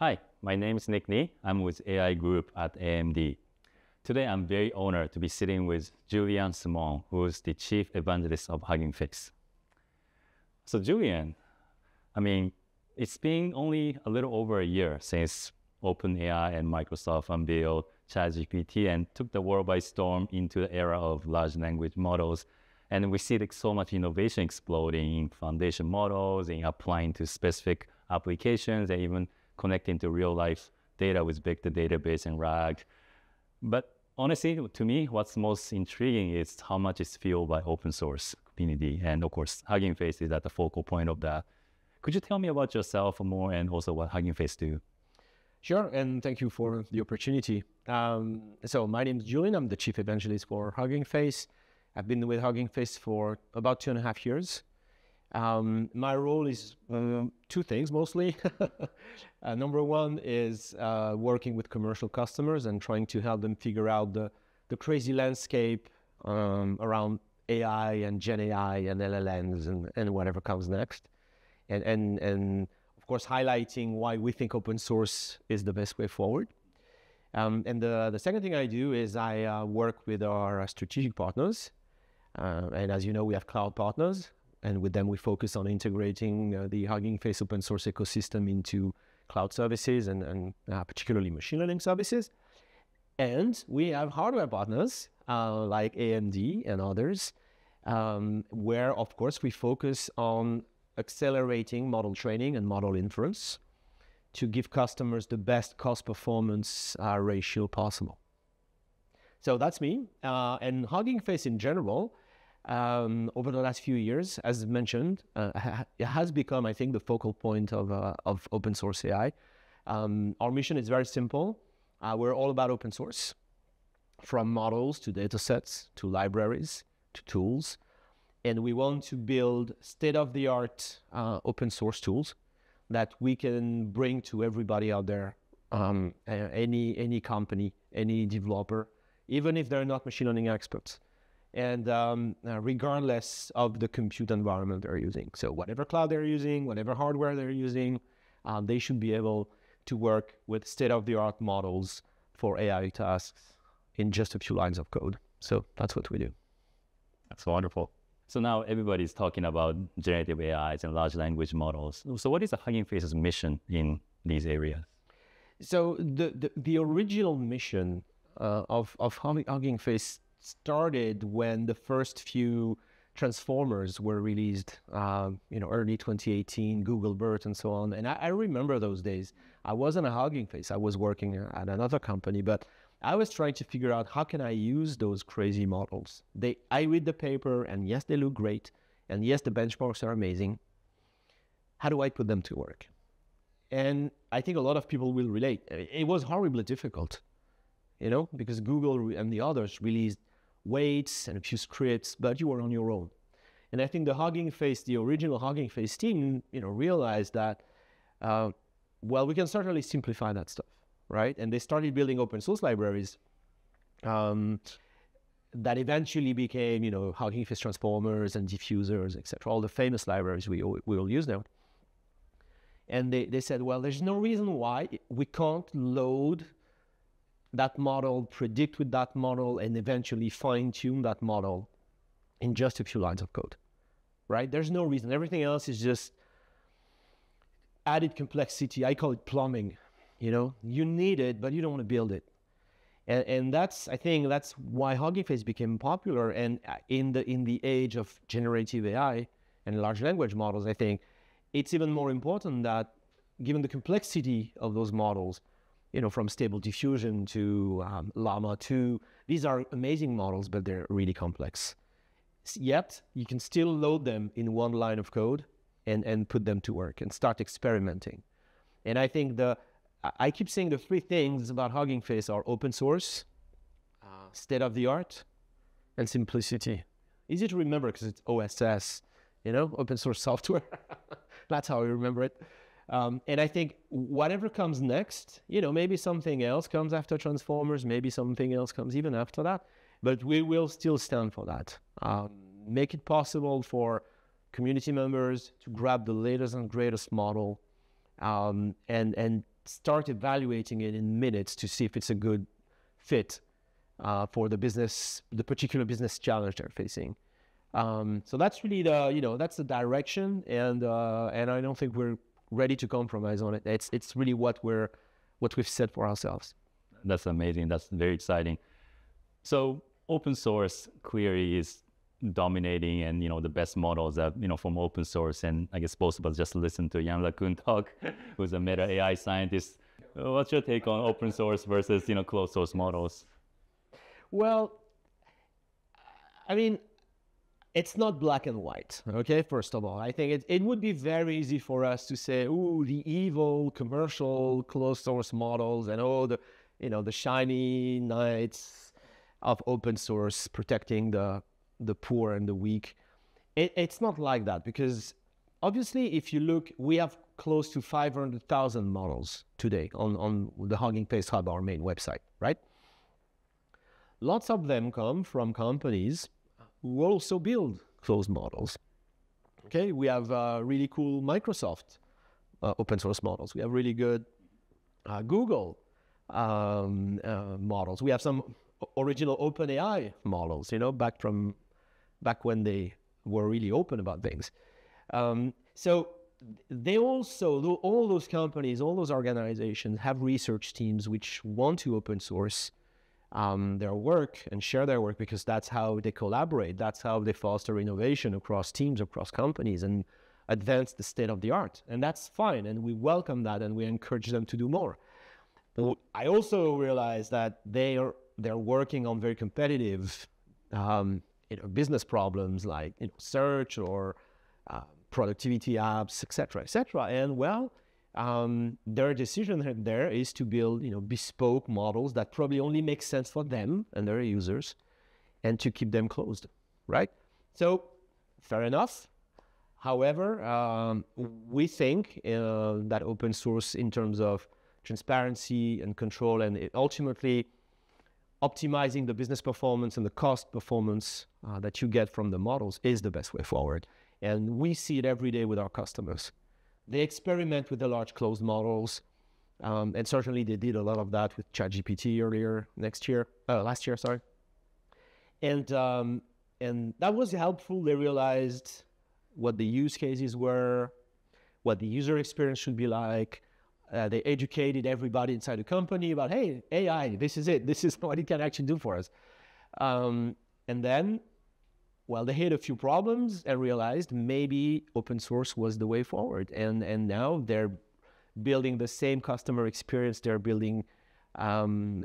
Hi, my name is Nick Ni. I'm with AI Group at AMD. Today, I'm very honored to be sitting with Julien Simon, who is the chief evangelist of Hugging Face. So, Julien, I mean, it's been only a little over a year since OpenAI and Microsoft unveiled ChatGPT and took the world by storm into the era of large language models. And we see like so much innovation exploding in foundation models, in applying to specific applications, and even connecting to real life data with big data database and RAG. But honestly, to me, what's most intriguing is how much is fueled by open source community. And of course, Hugging Face is at the focal point of that. Could you tell me about yourself more and also what Hugging Face do? Sure, and thank you for the opportunity. Um, so my name is Julien. I'm the chief evangelist for Hugging Face. I've been with Hugging Face for about two and a half years. Um, my role is uh, two things mostly. uh, number one is uh, working with commercial customers and trying to help them figure out the, the crazy landscape um, around AI and Gen AI and LLMs and, and whatever comes next. And, and, and of course, highlighting why we think open source is the best way forward. Um, and the, the second thing I do is I uh, work with our strategic partners. Uh, and as you know, we have cloud partners and with them we focus on integrating uh, the Hugging Face open source ecosystem into cloud services and, and uh, particularly machine learning services. And we have hardware partners uh, like AMD and others, um, where of course we focus on accelerating model training and model inference to give customers the best cost performance uh, ratio possible. So that's me. Uh, and Hugging Face in general um, over the last few years, as mentioned, uh, it has become, I think, the focal point of, uh, of open source AI. Um, our mission is very simple. Uh, we're all about open source, from models to data sets to libraries to tools. And we want to build state of the art uh, open source tools that we can bring to everybody out there, um, any, any company, any developer, even if they're not machine learning experts and um, uh, regardless of the compute environment they're using. So whatever cloud they're using, whatever hardware they're using, um, they should be able to work with state-of-the-art models for AI tasks in just a few lines of code. So that's what we do. That's wonderful. So now everybody's talking about generative AIs and large language models. So what is the Hugging Face's mission in these areas? So the, the, the original mission uh, of, of Hugging Face started when the first few transformers were released, um, you know, early 2018, Google BERT and so on. And I, I, remember those days. I wasn't a Hugging Face. I was working at another company, but I was trying to figure out how can I use those crazy models. They, I read the paper, and yes, they look great, and yes, the benchmarks are amazing. How do I put them to work? And I think a lot of people will relate. It was horribly difficult, you know, because Google and the others released weights and a few scripts, but you were on your own. And I think the Hugging Face, the original Hugging Face team, you know, realized that, uh, well, we can certainly simplify that stuff, right? And they started building open source libraries um, that eventually became, you know, Hugging Face transformers and diffusers, etc. All the famous libraries we we all use now. And they, they said, well, there's no reason why we can't load that model, predict with that model, and eventually fine tune that model in just a few lines of code, right? There's no reason. Everything else is just added complexity. I call it plumbing. You know, you need it, but you don't want to build it. And, and that's, I think, that's why Hugging Face became popular. And uh, in the in the age of generative AI and large language models, I think it's even more important that, given the complexity of those models, you know, from Stable Diffusion to um, Llama 2. These are amazing models, but they're really complex. Yet, you can still load them in one line of code and, and put them to work and start experimenting. And I think the, I keep saying the three things about Hugging Face are open source, uh, state of the art, and simplicity. Easy to remember because it's OSS, you know, open source software. That's how I remember it. Um, and I think whatever comes next, you know, maybe something else comes after Transformers, maybe something else comes even after that, but we will still stand for that. Um, make it possible for community members to grab the latest and greatest model um, and, and start evaluating it in minutes to see if it's a good fit uh, for the business, the particular business challenge they're facing. Um, so that's really the you know that's the direction, and uh, and I don't think we're ready to compromise on it. It's it's really what we're what we've set for ourselves. That's amazing. That's very exciting. So open source clearly is dominating and you know the best models that you know from open source and i guess both of us just listened to Yann LeCun talk who's a meta ai scientist what's your take on open source versus you know closed source models well i mean it's not black and white okay first of all i think it, it would be very easy for us to say oh the evil commercial closed source models and all the you know the shiny knights of open source protecting the the poor and the weak. It, it's not like that because obviously, if you look, we have close to 500,000 models today on, on the Hugging Face Hub, our main website, right? Lots of them come from companies who also build closed models. Okay, we have uh, really cool Microsoft uh, open source models. We have really good uh, Google um, uh, models. We have some original OpenAI models, you know, back from back when they were really open about things. Um, so they also, all those companies, all those organizations have research teams which want to open source um, their work and share their work because that's how they collaborate. That's how they foster innovation across teams, across companies, and advance the state of the art. And that's fine. And we welcome that and we encourage them to do more. But I also realize that they are they're working on very competitive um, you know, business problems like you know, search or uh, productivity apps, etc., etc. And well, um, their decision there is to build you know bespoke models that probably only make sense for them and their users, and to keep them closed, right? So fair enough. However, um, we think uh, that open source, in terms of transparency and control, and ultimately optimizing the business performance and the cost performance uh, that you get from the models is the best way forward. And we see it every day with our customers. They experiment with the large closed models, um, and certainly they did a lot of that with ChatGPT earlier next year, uh, last year, sorry. And um, and that was helpful. They realized what the use cases were, what the user experience should be like, uh, they educated everybody inside the company about, hey, AI, this is it. This is what it can actually do for us. Um, and then, well, they hit a few problems and realized maybe open source was the way forward. And and now they're building the same customer experience. They're building, um,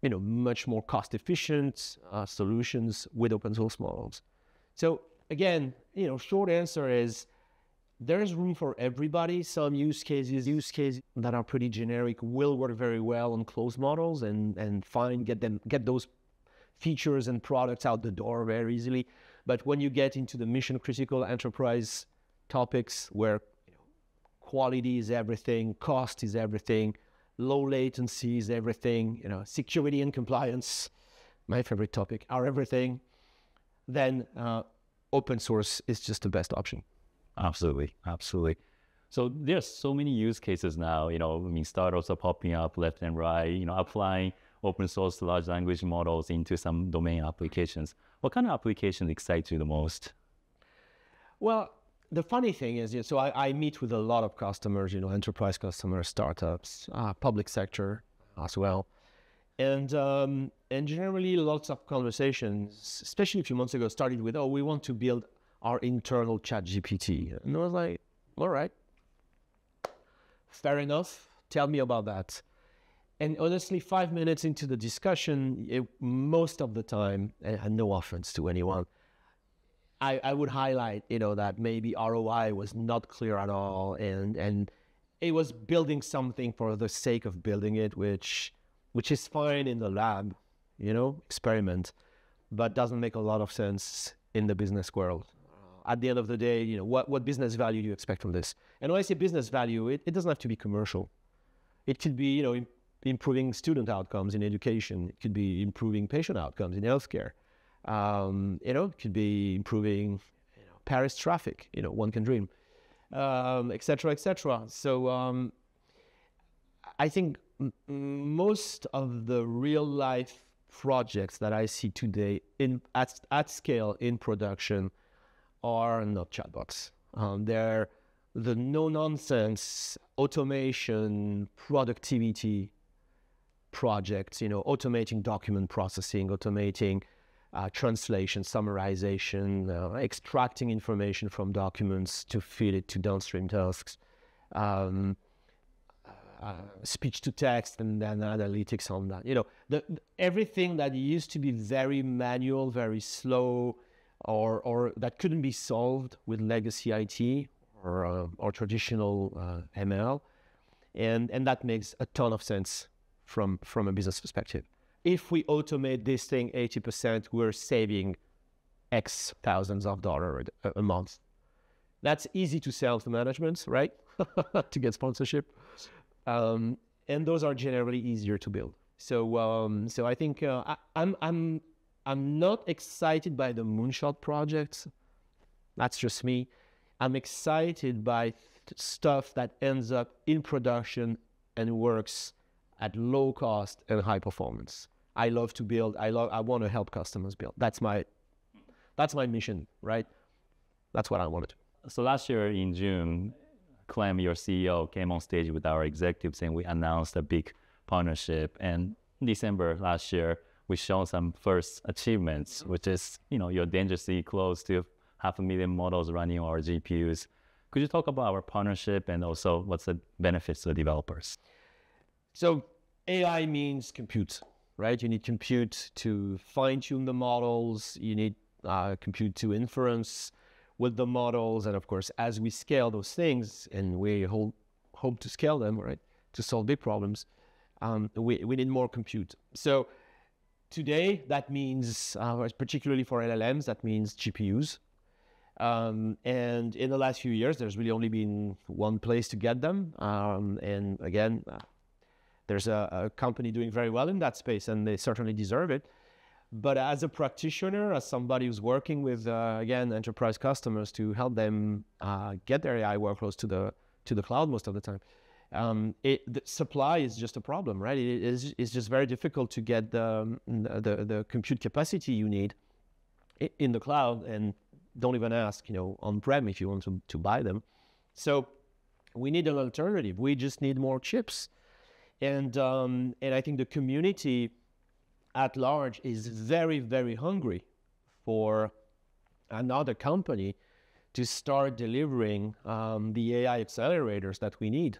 you know, much more cost efficient uh, solutions with open source models. So again, you know, short answer is there's room for everybody. Some use cases, use cases that are pretty generic will work very well on closed models and and fine, get them get those features and products out the door very easily. But when you get into the mission critical enterprise topics where quality is everything, cost is everything, low latency is everything, you know, security and compliance, my favorite topic, are everything, then uh, open source is just the best option. Absolutely, absolutely. So there's so many use cases now. You know, I mean, startups are popping up left and right. You know, applying open source large language models into some domain applications. What kind of applications excite you the most? Well, the funny thing is, so I, I meet with a lot of customers. You know, enterprise customers, startups, uh, public sector as well, and um, and generally lots of conversations, especially a few months ago, started with, oh, we want to build our internal chat GPT. And I was like, all right, fair enough. Tell me about that. And honestly, five minutes into the discussion, it, most of the time, and no offense to anyone, I, I would highlight, you know, that maybe ROI was not clear at all, and and it was building something for the sake of building it, which which is fine in the lab, you know, experiment, but doesn't make a lot of sense in the business world at the end of the day, you know, what, what business value do you expect from this? And when I say business value, it, it doesn't have to be commercial. It could be, you know, improving student outcomes in education. It could be improving patient outcomes in healthcare. Um, you know, it could be improving you know, Paris traffic. You know, one can dream, um, et cetera, et cetera. So um, I think most of the real life projects that I see today in at, at scale in production are not chatbots. Um, they're the no nonsense automation productivity projects, you know, automating document processing, automating uh, translation, summarization, uh, extracting information from documents to feed it to downstream tasks, um, uh, speech to text, and then analytics on that. You know, the, everything that used to be very manual, very slow, or or that couldn't be solved with legacy IT or uh, or traditional uh, ML, and and that makes a ton of sense from from a business perspective if we automate this thing 80%, we're saving X thousands of dollars a, a month. That's easy to sell to management, right? to get sponsorship. Um, and those are generally easier to build. So, um, so I think uh, I, I'm, I'm, I'm not excited by the moonshot projects. That's just me. I'm excited by th- stuff that ends up in production and works at low cost and high performance. I love to build. I love. I want to help customers build. That's my, that's my mission, right? That's what I wanted. So last year in June, Clem, your CEO, came on stage with our executives and we announced a big partnership. And December last year, we showed some first achievements, which is you know you're dangerously close to half a million models running our GPUs. Could you talk about our partnership and also what's the benefits to the developers? So AI means compute right? You need compute to fine tune the models. You need uh, compute to inference with the models. And of course, as we scale those things, and we hope, hope to scale them, right, to solve big problems, um, we, we need more compute. So today, that means, uh, particularly for LLMs, that means GPUs. Um, and in the last few years, there's really only been one place to get them. Um, and again, uh, there's a, a, company doing very well in that space, and they certainly deserve it. But as a practitioner, as somebody who's working with uh, again enterprise customers to help them uh, get their AI workloads to the to the cloud most of the time, um, it, the supply is just a problem, right? It is it's just very difficult to get the, the the compute capacity you need in the cloud, and don't even ask, you know, on-prem if you want to, to buy them. So we need an alternative. We just need more chips and um, and I think the community at large is very very hungry for another company to start delivering um, the AI accelerators that we need.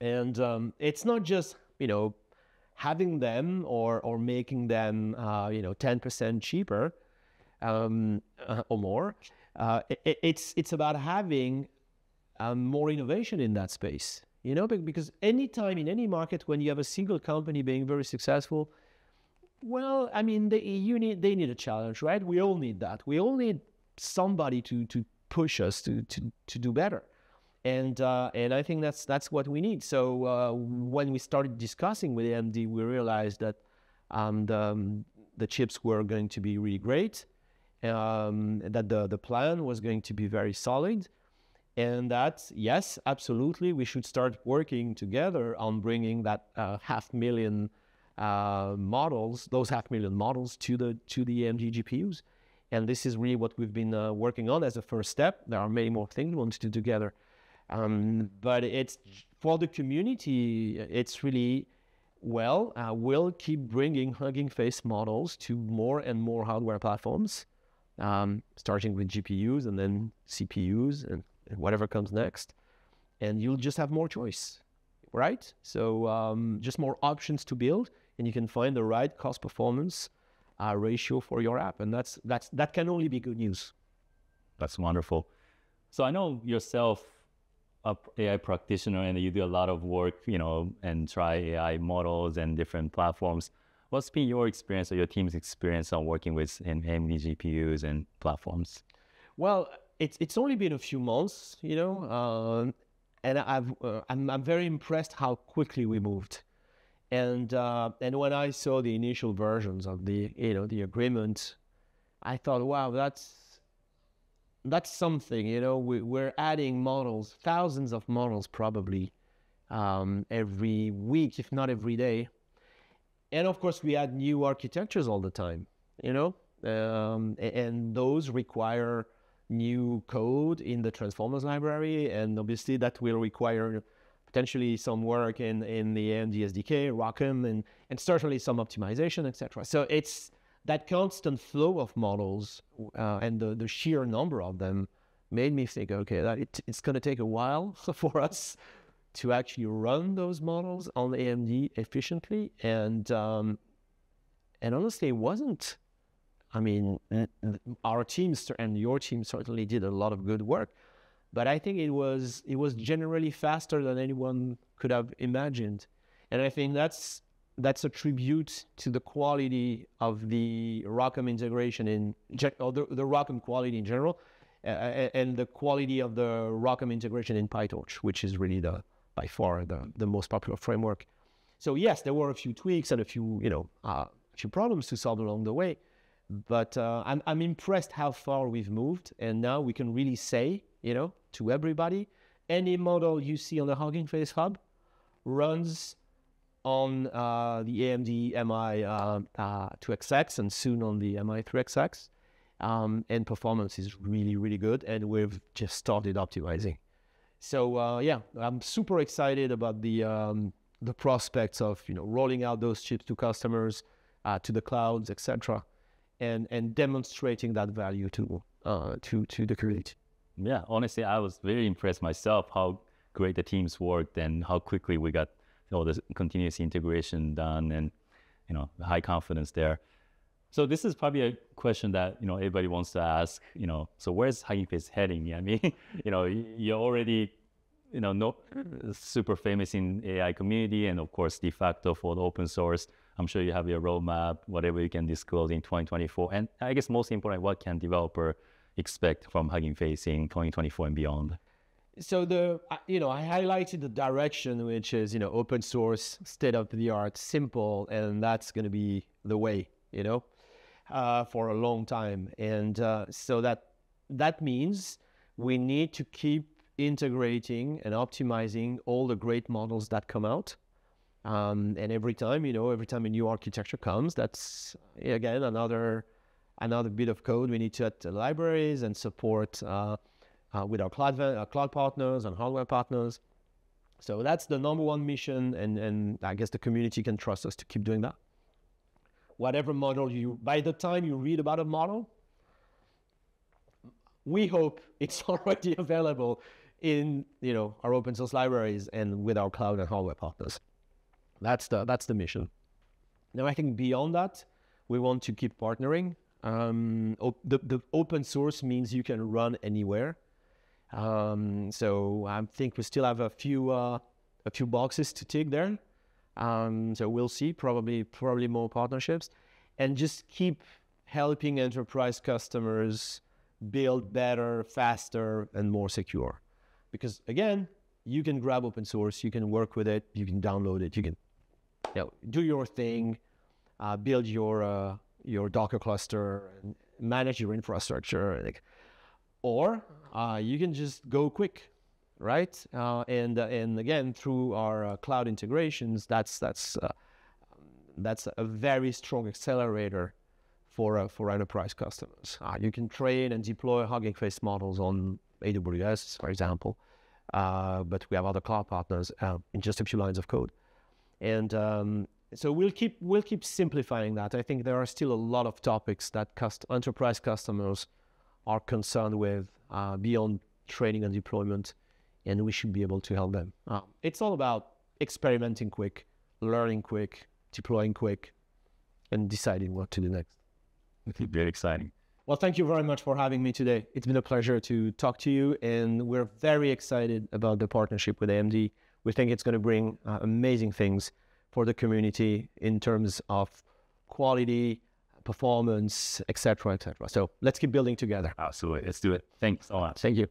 And um, it's not just you know having them or or making them uh, you know ten percent cheaper um, uh, or more. Uh, it, it's it's about having um, more innovation in that space. You know, because anytime in any market when you have a single company being very successful, well, I mean, they, need they need a challenge, right? We all need that. We all need somebody to to push us to to to do better, and uh, and I think that's that's what we need. So uh, when we started discussing with AMD, we realized that um, the um, the chips were going to be really great, um, that the the plan was going to be very solid and that yes absolutely we should start working together on bringing that uh, half million uh, models those half million models to the to the AMD GPUs and this is really what we've been uh, working on as a first step. There are many more things we want to do together. Um, but it's for the community it's really well uh, we'll keep bringing hugging face models to more and more hardware platforms um, starting with GPUs and then CPUs and whatever comes next, and you'll just have more choice, right? So um, just more options to build, and you can find the right cost performance uh, ratio for your app, and that's that's that can only be good news. That's wonderful. So I know yourself a AI practitioner and you do a lot of work, you know, and try AI models and different platforms. What's been your experience or your team's experience on working with in AMD GPUs and platforms? Well, it's it's only been a few months, you know, uh, and I've uh, I'm I'm very impressed how quickly we moved, and uh, and when I saw the initial versions of the you know the agreement, I thought, wow, that's that's something, you know. We, we're adding models, thousands of models probably, um, every week, if not every day. And of course, we add new architectures all the time, you know, um, and those require new code in the transformers library. And obviously, that will require potentially some work in, in the AMD SDK, ROCm, and, and certainly some optimization, etc. So it's that constant flow of models uh, and the, the sheer number of them made me think, okay, that it, it's going to take a while for us to actually run those models on AMD efficiently. And um, and honestly, it wasn't. I mean, our teams and your team certainly did a lot of good work, but I think it was it was generally faster than anyone could have imagined. And I think that's that's a tribute to the quality of the ROCm integration in or the, the ROCm quality in general, uh, and the quality of the ROCm integration in PyTorch, which is really the by far the, the most popular framework. So yes, there were a few tweaks and a few you know uh, a few problems to solve along the way, but uh, I'm I'm impressed how far we've moved, and now we can really say you know to everybody, any model you see on the Hugging Face Hub runs on uh, the AMD MI uh, uh, 2XX and soon on the MI 3XX. Um, and performance is really, really good. And we've just started optimizing. So uh, yeah, I'm super excited about the um, the prospects of you know rolling out those chips to customers, uh, to the clouds, etc., and and demonstrating that value to uh, to to the community. Yeah, honestly, I was very impressed myself how great the teams worked and how quickly we got all this continuous integration done and you know high confidence there. So this is probably a question that you know everybody wants to ask. You know, so where's Hugging Face heading? I mean, you know, you're already you know no, super famous in AI community and of course de facto for the open source. I'm sure you have your roadmap, whatever you can disclose in 2024. And I guess most important, what can developer expect from Hugging Face in 2024 and beyond? so the you know I highlighted the direction which is you know open source, state of the art, simple, and that's going to be the way you know uh, for a long time. And uh, so that that means we need to keep integrating and optimizing all the great models that come out. Um, and every time you know every time a new architecture comes, that's again another another bit of code we need to add to libraries and support. Uh, uh, with our cloud, uh, cloud partners and hardware partners. So that's the number one mission, and, and I guess the community can trust us to keep doing that. Whatever model you, by the time you read about a model, we hope it's already available in you know our open source libraries and with our cloud and hardware partners. That's the that's the mission. Now I think beyond that, we want to keep partnering. Um, op- the, the open source means you can run anywhere. Um, so I think we still have a few uh, a few boxes to tick there. Um, so we'll see, probably probably more partnerships, and just keep helping enterprise customers build better, faster, and more secure. Because again, you can grab open source, you can work with it, you can download it, you can you know, do your thing, uh, build your uh, your Docker cluster, and manage your infrastructure. Like, or uh, you can just go quick, right? Uh, and uh, and again through our uh, cloud integrations, that's that's that's a very strong accelerator for for enterprise customers. you can train and deploy Hugging Face models on AWS, for example, but we have other cloud partners in just a few lines of code, and um, so we'll keep we'll keep simplifying that. I think there are still a lot of topics that cust- enterprise customers are concerned with uh, beyond training and deployment, and we should be able to help them. Uh, it's all about experimenting quick, learning quick, deploying quick, and deciding what to do next. Very exciting. Well, thank you very much for having me today. It's been a pleasure to talk to you, and we're very excited about the partnership with AMD. We think it's going to bring uh, amazing things for the community in terms of quality, performance, etc., etc. So let's keep building together. Absolutely. Let's do it. Thanks so much. Thank you.